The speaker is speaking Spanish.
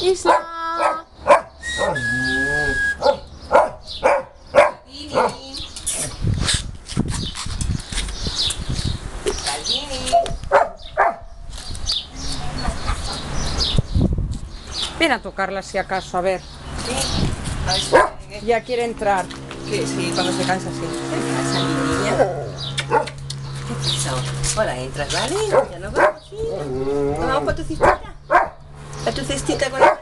Isla. Ven a tocarla si acaso, a ver. Sí. Ya quiere entrar. que sí, cuando se cansa, sí. Hola, entras, ¿vale? Ya sí. Vamos para tu tu con la